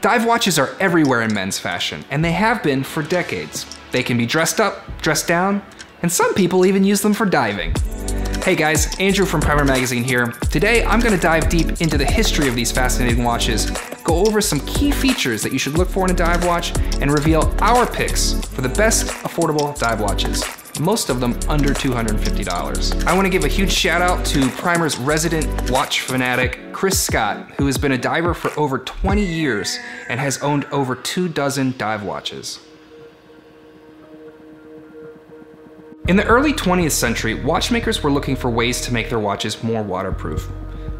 Dive watches are everywhere in men's fashion, and they have been for decades. They can be dressed up, dressed down, and some people even use them for diving. Hey guys, Andrew from Primer Magazine here. Today I'm going to dive deep into the history of these fascinating watches, go over some key features that you should look for in a dive watch, and reveal our picks for the best affordable dive watches most of them under $250. I want to give a huge shout out to Primer's resident watch fanatic, Chris Scott, who has been a diver for over 20 years and has owned over two dozen dive watches. In the early 20th century, watchmakers were looking for ways to make their watches more waterproof.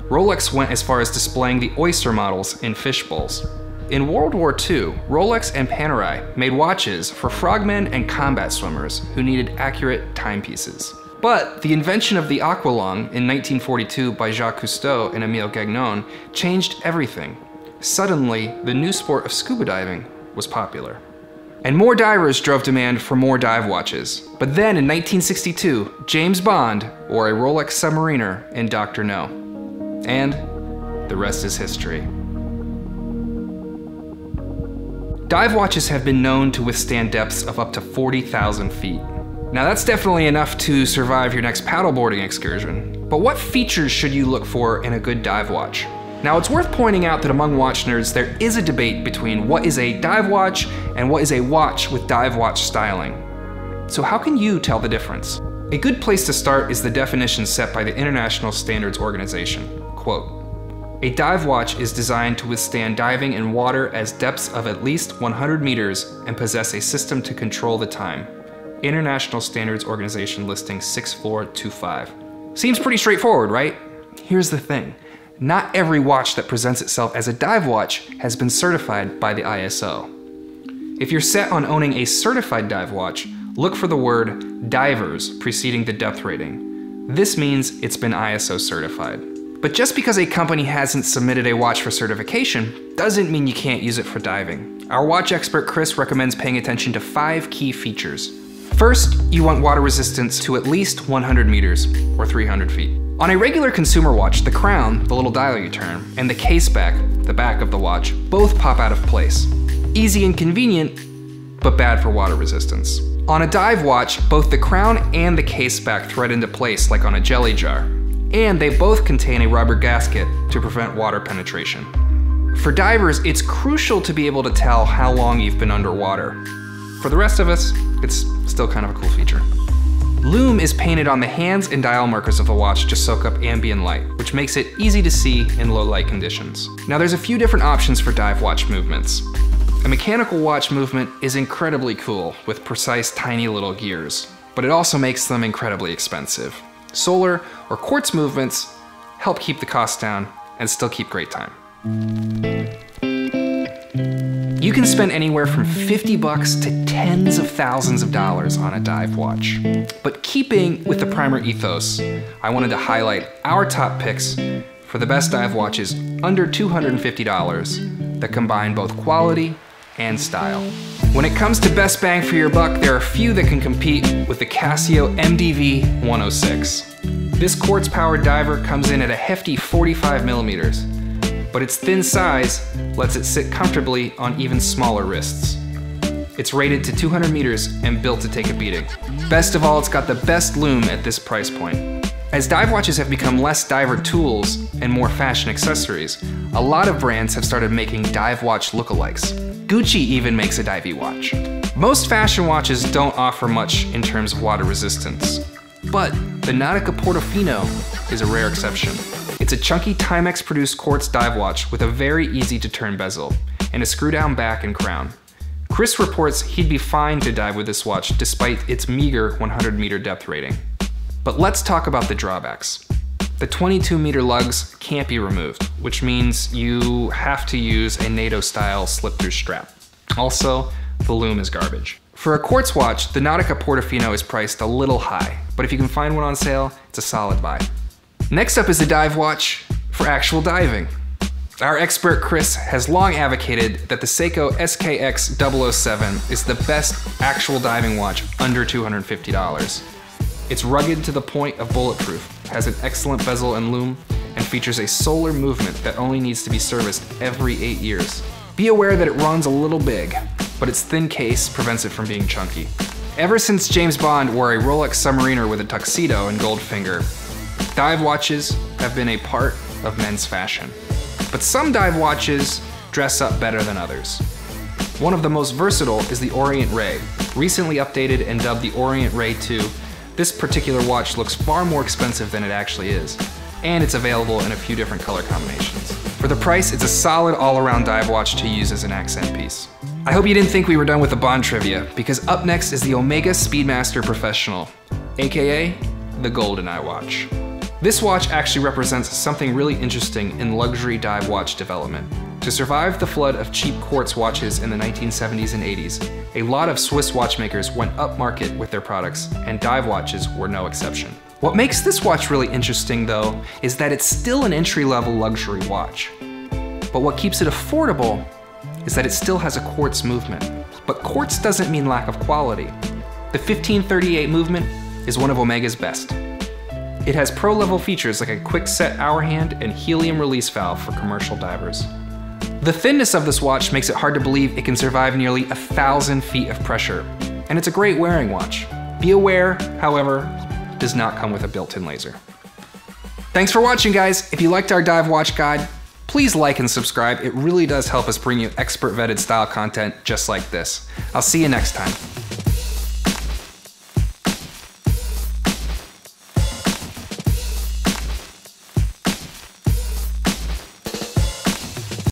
Rolex went as far as displaying the oyster models in fish bowls. In World War II, Rolex and Panerai made watches for frogmen and combat swimmers who needed accurate timepieces. But the invention of the aqualung in 1942 by Jacques Cousteau and Emile Gagnon changed everything. Suddenly, the new sport of scuba diving was popular. And more divers drove demand for more dive watches. But then in 1962, James Bond wore a Rolex Submariner in Dr. No. And the rest is history. Dive watches have been known to withstand depths of up to 40,000 feet. Now that's definitely enough to survive your next paddleboarding excursion. But what features should you look for in a good dive watch? Now it's worth pointing out that among watch nerds there is a debate between what is a dive watch and what is a watch with dive watch styling. So how can you tell the difference? A good place to start is the definition set by the International Standards Organization. Quote, a dive watch is designed to withstand diving in water as depths of at least 100 meters and possess a system to control the time. International Standards Organization listing 6425. Seems pretty straightforward, right? Here's the thing. Not every watch that presents itself as a dive watch has been certified by the ISO. If you're set on owning a certified dive watch, look for the word divers preceding the depth rating. This means it's been ISO certified. But just because a company hasn't submitted a watch for certification doesn't mean you can't use it for diving. Our watch expert Chris recommends paying attention to five key features. First, you want water resistance to at least 100 meters, or 300 feet. On a regular consumer watch, the crown, the little dial you turn, and the case back, the back of the watch, both pop out of place. Easy and convenient, but bad for water resistance. On a dive watch, both the crown and the case back thread into place like on a jelly jar, and they both contain a rubber gasket to prevent water penetration. For divers, it's crucial to be able to tell how long you've been underwater. For the rest of us, it's still kind of a cool feature. Lume is painted on the hands and dial markers of the watch to soak up ambient light, which makes it easy to see in low light conditions. Now there's a few different options for dive watch movements. A mechanical watch movement is incredibly cool with precise tiny little gears, but it also makes them incredibly expensive. Solar or quartz movements help keep the cost down and still keep great time. You can spend anywhere from 50 bucks to tens of thousands of dollars on a dive watch. But keeping with the primer ethos, I wanted to highlight our top picks for the best dive watches under $250 that combine both quality and style. When it comes to best bang for your buck, there are few that can compete with the Casio MDV 106. This quartz powered diver comes in at a hefty 45 millimeters, but its thin size lets it sit comfortably on even smaller wrists. It's rated to 200 meters and built to take a beating. Best of all, it's got the best lume at this price point. As dive watches have become less diver tools and more fashion accessories, a lot of brands have started making dive watch lookalikes. Gucci even makes a divey watch. Most fashion watches don't offer much in terms of water resistance, but the Nautica Portofino is a rare exception. It's a chunky Timex produced quartz dive watch with a very easy to turn bezel and a screw down back and crown. Chris reports he'd be fine to dive with this watch despite its meager 100 meter depth rating. But let's talk about the drawbacks. The 22 meter lugs can't be removed, which means you have to use a NATO style slip through strap. Also, the lume is garbage. For a quartz watch, the Nautica Portofino is priced a little high, but if you can find one on sale, it's a solid buy. Next up is a dive watch for actual diving. Our expert Chris has long advocated that the Seiko SKX 007 is the best actual diving watch under $250. It's rugged to the point of bulletproof, has an excellent bezel and lume, and features a solar movement that only needs to be serviced every eight years. Be aware that it runs a little big, but its thin case prevents it from being chunky. Ever since James Bond wore a Rolex Submariner with a tuxedo and Goldfinger, dive watches have been a part of men's fashion. But some dive watches dress up better than others. One of the most versatile is the Orient Ray, recently updated and dubbed the Orient Ray 2. This particular watch looks far more expensive than it actually is, and it's available in a few different color combinations. For the price, it's a solid all-around dive watch to use as an accent piece. I hope you didn't think we were done with the Bond trivia, because up next is the Omega Speedmaster Professional, aka the GoldenEye watch. This watch actually represents something really interesting in luxury dive watch development. To survive the flood of cheap quartz watches in the 1970s and 80s, a lot of Swiss watchmakers went upmarket with their products, and dive watches were no exception. What makes this watch really interesting though, is that it's still an entry-level luxury watch. But what keeps it affordable is that it still has a quartz movement. But quartz doesn't mean lack of quality. The 1538 movement is one of Omega's best. It has pro-level features like a quick set hour hand and helium release valve for commercial divers. The thinness of this watch makes it hard to believe it can survive nearly a thousand feet of pressure, and it's a great wearing watch. Be aware, however, does not come with a built-in laser. Thanks for watching guys. If you liked our dive watch guide, please like and subscribe. It really does help us bring you expert vetted style content just like this. I'll see you next time.